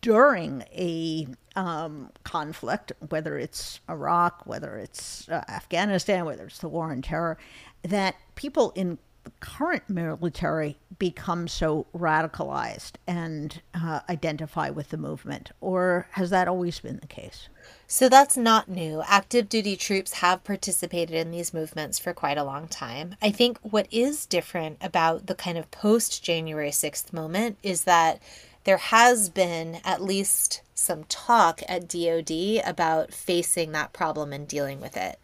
during a um, conflict, whether it's Iraq, whether it's uh, Afghanistan, whether it's the war on terror, that people in current military become so radicalized and uh, identify with the movement, or has that always been the case? So that's not new. Active duty troops have participated in these movements for quite a long time. I think what is different about the kind of post January 6th moment is that there has been at least some talk at DoD about facing that problem and dealing with it.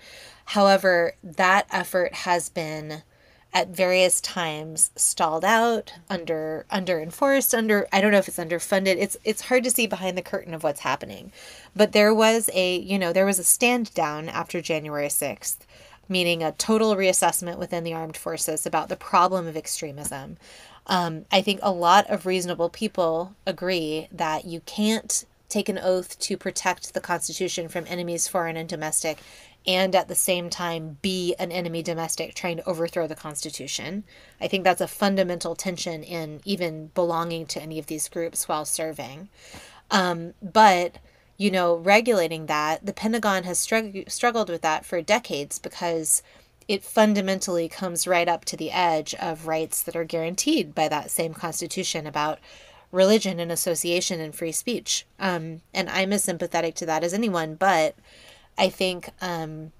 However, that effort has been at various times stalled out, under under enforced, under I don't know if it's underfunded. It's it's hard to see behind the curtain of what's happening. But there was a, you know, there was a stand down after January 6th, meaning a total reassessment within the armed forces about the problem of extremism. Um, I think a lot of reasonable people agree that you can't take an oath to protect the Constitution from enemies, foreign and domestic, and at the same time be an enemy domestic trying to overthrow the Constitution. I think that's a fundamental tension in even belonging to any of these groups while serving. Um, but you know, regulating that, the Pentagon has strugg- struggled with that for decades because it fundamentally comes right up to the edge of rights that are guaranteed by that same Constitution about religion and association and free speech. Um, and I'm as sympathetic to that as anyone, but I think, um,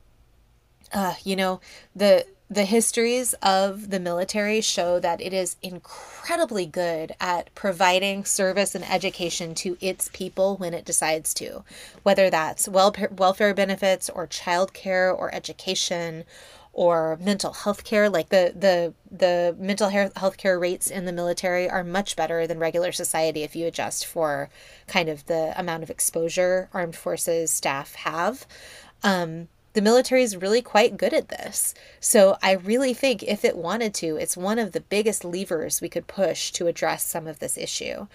uh, you know, the the histories of the military show that it is incredibly good at providing service and education to its people when it decides to, whether that's wel- welfare benefits or childcare or education or mental health care like the the the mental health care rates in the military are much better than regular society if you adjust for kind of the amount of exposure armed forces staff have um, the military is really quite good at this. So I really think if it wanted to, it's one of the biggest levers we could push to address some of this issue.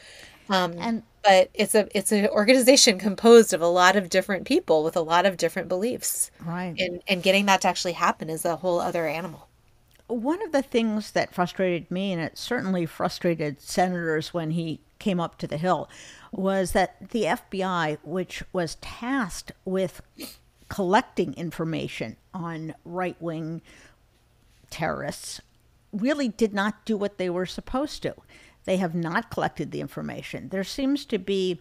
Um, and but it's a it's an organization composed of a lot of different people with a lot of different beliefs. Right. And and getting that to actually happen is a whole other animal. One of the things that frustrated me, and it certainly frustrated senators when he came up to the Hill, was that the FBI, which was tasked with collecting information on right wing terrorists really did not do what they were supposed to. They have not collected the information. There seems to be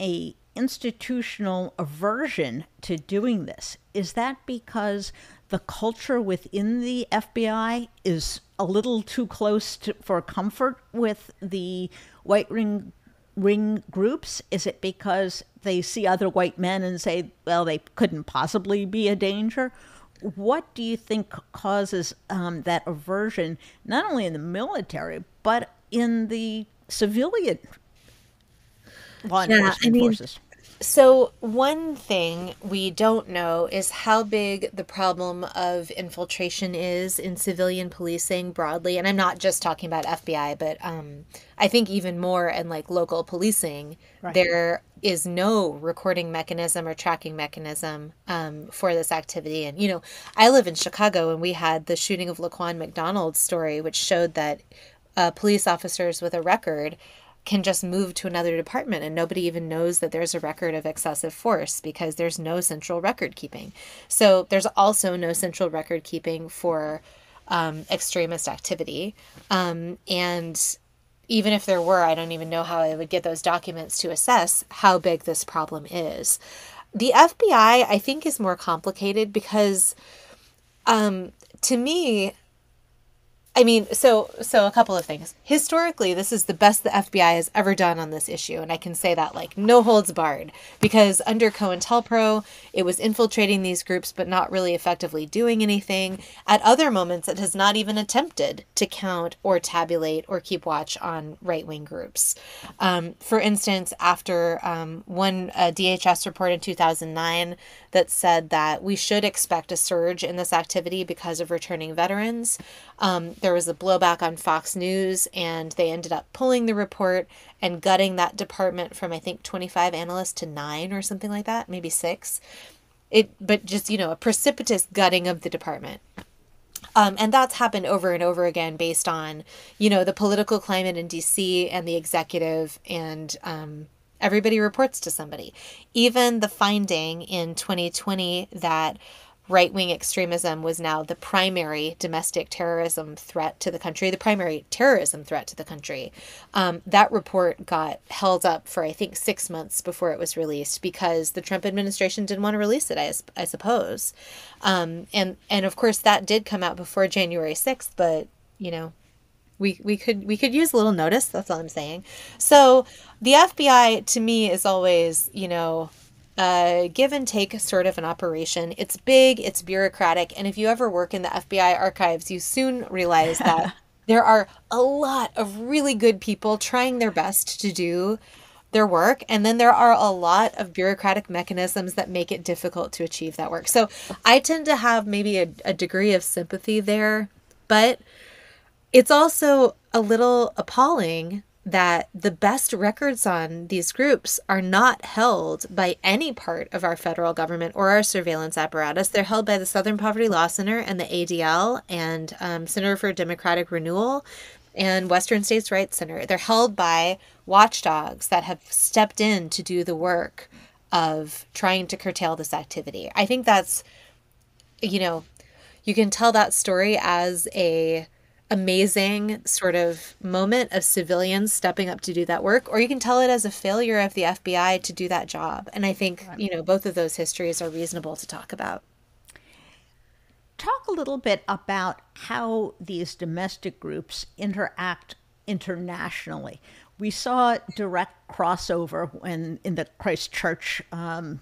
a institutional aversion to doing this. Is that because the culture within the FBI is a little too close to, for comfort with the white ring ring groups? Is it because they see other white men and say, well, they couldn't possibly be a danger? what do you think causes um, that aversion, not only in the military, but in the civilian law enforcement I mean, forces? So, one thing we don't know is how big the problem of infiltration is in civilian policing broadly. And I'm not just talking about FBI, but um, I think even more in like local policing, right. there is no recording mechanism or tracking mechanism um, for this activity. And, you know, I live in Chicago and we had the shooting of Laquan McDonald's story, which showed that uh, police officers with a record can just move to another department and nobody even knows that there's a record of excessive force because there's no central record keeping. So there's also no central record keeping for um, extremist activity. Um, and even if there were, I don't even know how I would get those documents to assess how big this problem is. The FBI, I think, is more complicated because um, to me, I mean, so so a couple of things. Historically, this is the best the FBI has ever done on this issue, and I can say that like no holds barred because under COINTELPRO, it was infiltrating these groups but not really effectively doing anything. At other moments, it has not even attempted to count or tabulate or keep watch on right wing groups. Um, for instance, after um, one DHS report in 2009 that said that we should expect a surge in this activity because of returning veterans. Um, there was a blowback on Fox News, and they ended up pulling the report and gutting that department from I think 25 analysts to nine or something like that, maybe six. It, but just you know, a precipitous gutting of the department. Um, and that's happened over and over again based on, you know, the political climate in DC and the executive and um, everybody reports to somebody. Even the finding in 2020 that right wing extremism was now the primary domestic terrorism threat to the country, the primary terrorism threat to the country. Um, that report got held up for, I think, six months before it was released because the Trump administration didn't want to release it, I, I suppose. Um, and, and of course, that did come out before January 6th, but, you know, we, we could we could use a little notice that's all i'm saying so the fbi to me is always you know a give and take sort of an operation. It's big it's bureaucratic and if you ever work in the fbi archives you soon realize that there are a lot of really good people trying their best to do their work and then there are a lot of bureaucratic mechanisms that make it difficult to achieve that work. So i tend to have maybe a, a degree of sympathy there but it's also a little appalling that the best records on these groups are not held by any part of our federal government or our surveillance apparatus. They're held by the Southern Poverty Law Center and the ADL and um, Center for Democratic Renewal and Western States Rights Center. They're held by watchdogs that have stepped in to do the work of trying to curtail this activity. I think that's, you know, you can tell that story as a amazing sort of moment of civilians stepping up to do that work, or you can tell it as a failure of the FBI to do that job. And I think, you know, both of those histories are reasonable to talk about. Talk a little bit about how these domestic groups interact internationally. We saw direct crossover when in the Christchurch um,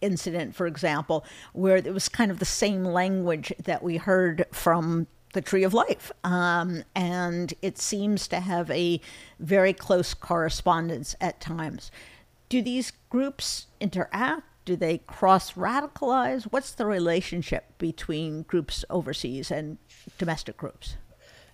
incident, for example, where it was kind of the same language that we heard from the tree of life. Um, and it seems to have a very close correspondence at times. Do these groups interact? Do they cross radicalize? What's the relationship between groups overseas and domestic groups?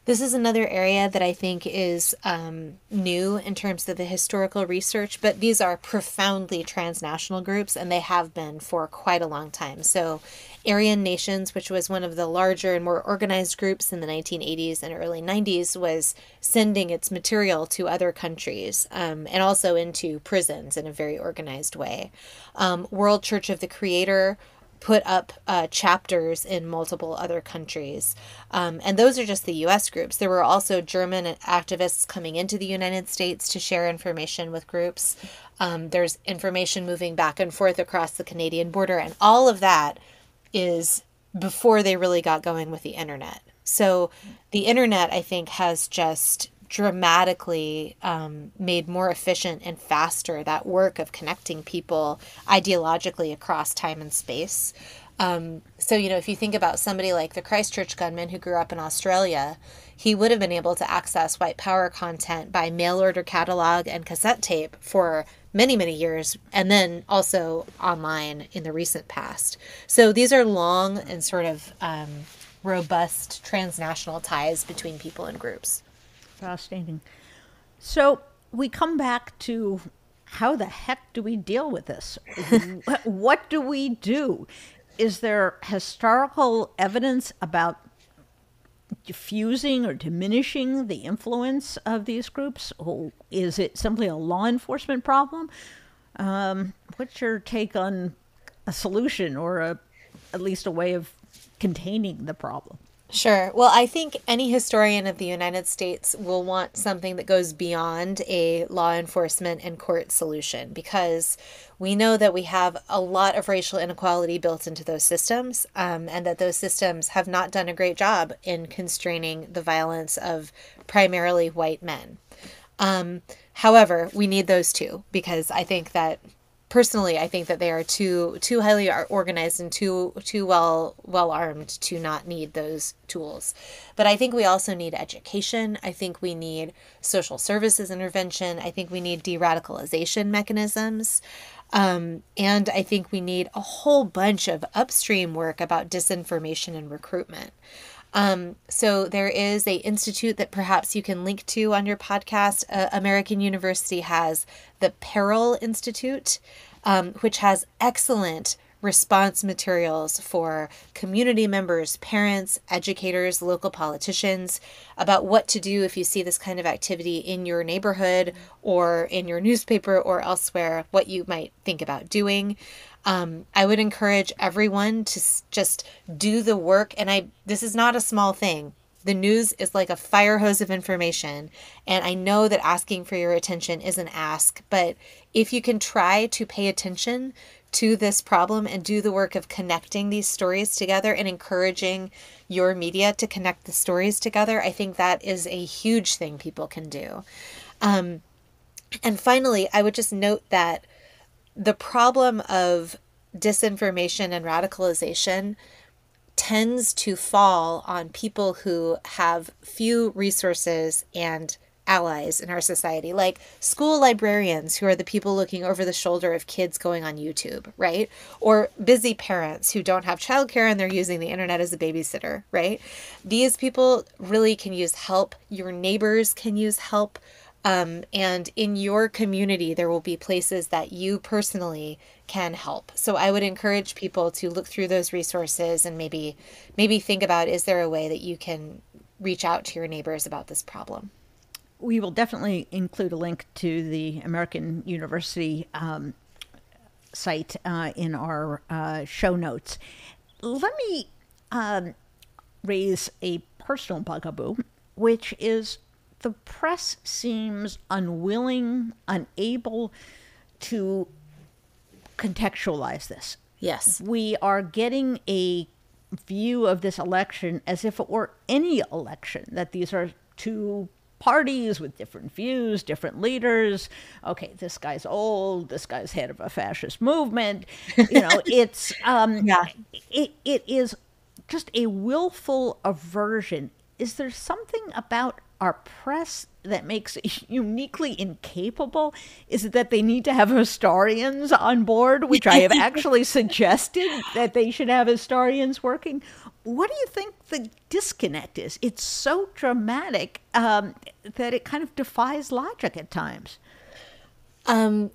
This is another area that I think is um, new in terms of the historical research, but these are profoundly transnational groups and they have been for quite a long time. So, Aryan Nations, which was one of the larger and more organized groups in the 1980s and early 90s, was sending its material to other countries um, and also into prisons in a very organized way. Um, World Church of the Creator put up uh, chapters in multiple other countries. Um, and those are just the US groups. There were also German activists coming into the United States to share information with groups. Um, there's information moving back and forth across the Canadian border, and all of that is before they really got going with the internet. So the internet, I think, has just dramatically um, made more efficient and faster that work of connecting people ideologically across time and space. Um, so, you know, if you think about somebody like the Christchurch gunman who grew up in Australia, he would have been able to access white power content by mail order catalog and cassette tape for many, many years, and then also online in the recent past. So these are long and sort of um, robust transnational ties between people and groups. Fascinating. So we come back to how the heck do we deal with this? what do we do? Is there historical evidence about diffusing or diminishing the influence of these groups? Or is it simply a law enforcement problem? Um, what's your take on a solution or a, at least a way of containing the problem? Sure. Well, I think any historian of the United States will want something that goes beyond a law enforcement and court solution because we know that we have a lot of racial inequality built into those systems um, and that those systems have not done a great job in constraining the violence of primarily white men. Um, however, we need those too because I think that personally i think that they are too too highly organized and too too well well armed to not need those tools. But i think we also need education. I think we need social services intervention. I think we need de-radicalization mechanisms. Um, and i think we need a whole bunch of upstream work about disinformation and recruitment um, so there is a institute that perhaps you can link to on your podcast. Uh, American University has the Peril Institute, um, which has excellent response materials for community members, parents, educators, local politicians about what to do if you see this kind of activity in your neighborhood or in your newspaper or elsewhere, what you might think about doing. Um, I would encourage everyone to just do the work. And I, this is not a small thing. The news is like a fire hose of information. And I know that asking for your attention is an ask, but if you can try to pay attention to this problem and do the work of connecting these stories together and encouraging your media to connect the stories together, I think that is a huge thing people can do. Um, and finally, I would just note that the problem of disinformation and radicalization tends to fall on people who have few resources and allies in our society, like school librarians who are the people looking over the shoulder of kids going on YouTube, right? Or busy parents who don't have childcare and they're using the internet as a babysitter, right? These people really can use help. Your neighbors can use help. Um, and in your community, there will be places that you personally can help. So I would encourage people to look through those resources and maybe maybe think about is there a way that you can reach out to your neighbors about this problem. We will definitely include a link to the American University um, site uh, in our uh, show notes. Let me um, raise a personal bugaboo, which is the press seems unwilling, unable to contextualize this. Yes. We are getting a view of this election as if it were any election, that these are two parties with different views, different leaders. Okay, this guy's old, this guy's head of a fascist movement. You know, it's um yeah. it, it is just a willful aversion. Is there something about our press that makes it uniquely incapable is that they need to have historians on board, which I have actually suggested that they should have historians working. What do you think the disconnect is? It's so dramatic um, that it kind of defies logic at times. Um,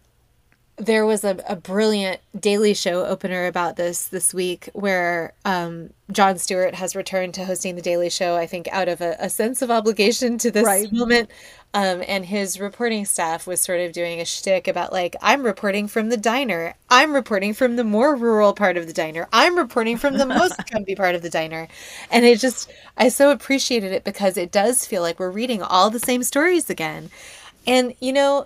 there was a, a brilliant Daily Show opener about this this week where um, Jon Stewart has returned to hosting the Daily Show, I think, out of a, a sense of obligation to this right. moment. Um, and his reporting staff was sort of doing a shtick about, like, I'm reporting from the diner. I'm reporting from the more rural part of the diner. I'm reporting from the most comfy part of the diner. And it just, I so appreciated it because it does feel like we're reading all the same stories again. And, you know,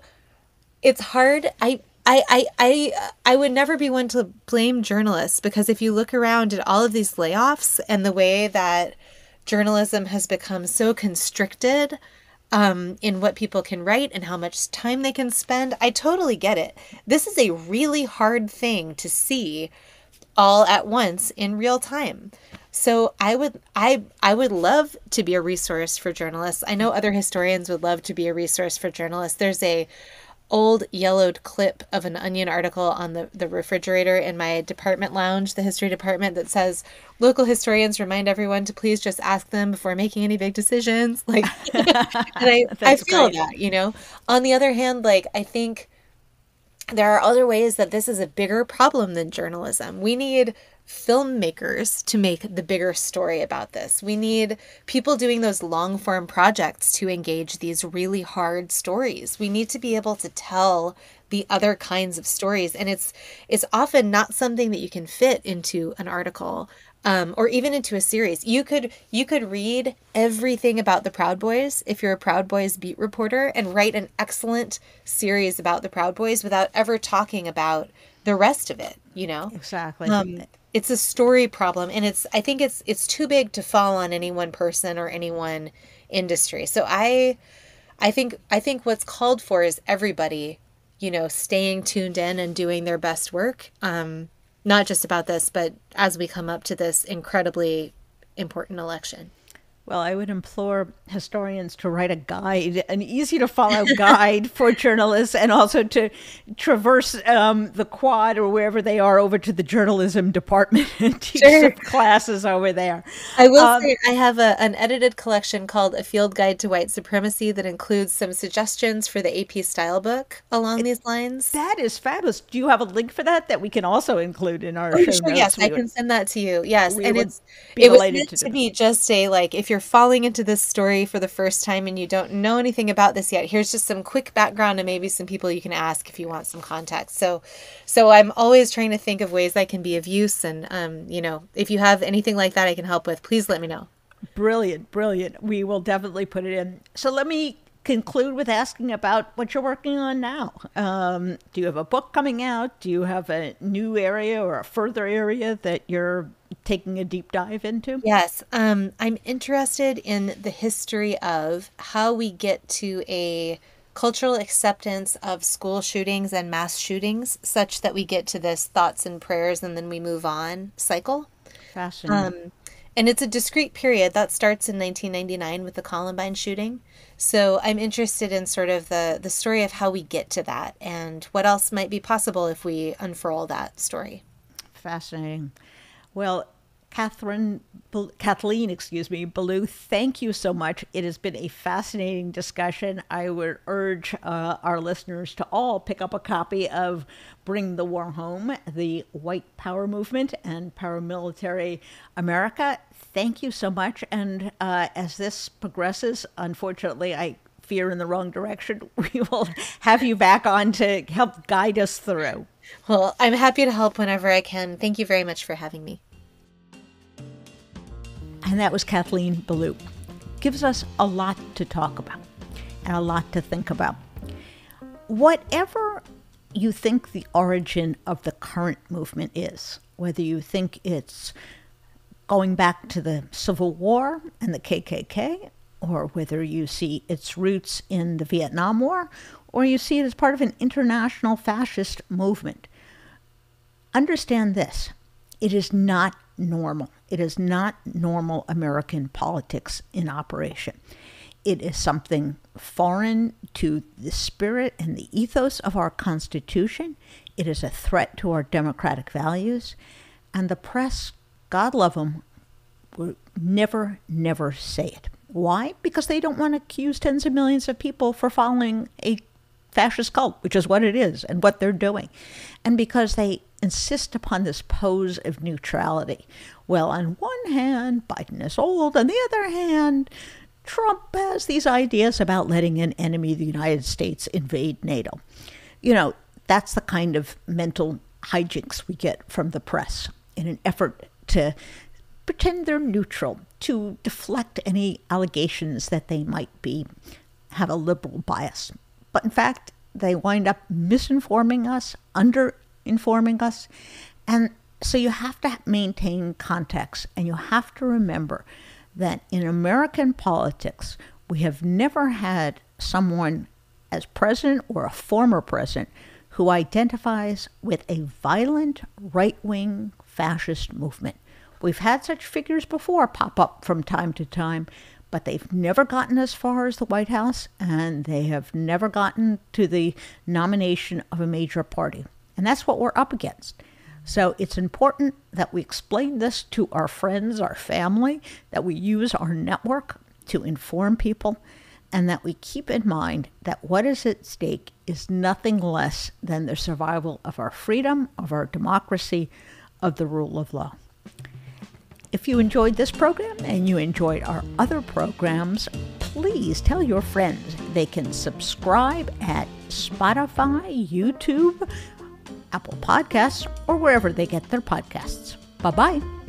it's hard. I, I, I, I, I would never be one to blame journalists because if you look around at all of these layoffs and the way that journalism has become so constricted um, in what people can write and how much time they can spend, I totally get it. This is a really hard thing to see all at once in real time. So I would I I would love to be a resource for journalists. I know other historians would love to be a resource for journalists. There's a old yellowed clip of an onion article on the, the refrigerator in my department lounge, the history department, that says local historians remind everyone to please just ask them before making any big decisions. Like and I, I feel great. that, you know. On the other hand, like I think there are other ways that this is a bigger problem than journalism. We need filmmakers to make the bigger story about this. We need people doing those long form projects to engage these really hard stories. We need to be able to tell the other kinds of stories and it's it's often not something that you can fit into an article um, or even into a series. You could you could read everything about the Proud Boys if you're a Proud Boys beat reporter and write an excellent series about the Proud Boys without ever talking about the rest of it. You know exactly. Um, it's a story problem, and it's I think it's it's too big to fall on any one person or any one industry. So I I think I think what's called for is everybody, you know, staying tuned in and doing their best work. Um, not just about this, but as we come up to this incredibly important election. Well, I would implore historians to write a guide, an easy to follow guide for journalists, and also to traverse um, the quad or wherever they are over to the journalism department and teach sure. some classes over there. I will um, say I have a, an edited collection called A Field Guide to White Supremacy that includes some suggestions for the AP style book along it, these lines. That is fabulous. Do you have a link for that that we can also include in our oh, show sure, notes? Yes, we I would, can send that to you. Yes, and it's it was meant to, to be just a like if you're falling into this story for the first time and you don't know anything about this yet, here's just some quick background and maybe some people you can ask if you want some context. So, so I'm always trying to think of ways I can be of use, and um, you know, if you have anything like that I can help with, please let me know. Brilliant, brilliant. We will definitely put it in. So let me conclude with asking about what you're working on now. Um, do you have a book coming out? Do you have a new area or a further area that you're taking a deep dive into? Yes. Um, I'm interested in the history of how we get to a cultural acceptance of school shootings and mass shootings such that we get to this thoughts and prayers and then we move on cycle. Fascinating. Um, and it's a discrete period that starts in 1999 with the Columbine shooting. So I'm interested in sort of the the story of how we get to that and what else might be possible if we unfurl that story. Fascinating. Well, Catherine, Kathleen, excuse me, Belew, thank you so much. It has been a fascinating discussion. I would urge uh, our listeners to all pick up a copy of Bring the War Home, the White Power Movement and Paramilitary America. Thank you so much. And uh, as this progresses, unfortunately, I fear in the wrong direction, we will have you back on to help guide us through. Well, I'm happy to help whenever I can. Thank you very much for having me. And that was Kathleen Belew. Gives us a lot to talk about and a lot to think about. Whatever you think the origin of the current movement is, whether you think it's going back to the Civil War and the KKK, or whether you see its roots in the Vietnam War, or you see it as part of an international fascist movement. Understand this it is not normal. It is not normal American politics in operation. It is something foreign to the spirit and the ethos of our Constitution. It is a threat to our democratic values. And the press, God love them, will never, never say it. Why? Because they don't want to accuse tens of millions of people for following a fascist cult, which is what it is and what they're doing. And because they insist upon this pose of neutrality. Well, on one hand, Biden is old, on the other hand, Trump has these ideas about letting an enemy of the United States invade NATO. You know, that's the kind of mental hijinks we get from the press in an effort to pretend they're neutral, to deflect any allegations that they might be have a liberal bias. But in fact, they wind up misinforming us, under informing us. And so you have to maintain context and you have to remember that in American politics, we have never had someone as president or a former president who identifies with a violent right wing fascist movement. We've had such figures before pop up from time to time, but they've never gotten as far as the White House and they have never gotten to the nomination of a major party. And that's what we're up against. So it's important that we explain this to our friends, our family, that we use our network to inform people, and that we keep in mind that what is at stake is nothing less than the survival of our freedom, of our democracy, of the rule of law. If you enjoyed this program and you enjoyed our other programs, please tell your friends. They can subscribe at Spotify, YouTube, Apple Podcasts, or wherever they get their podcasts. Bye bye.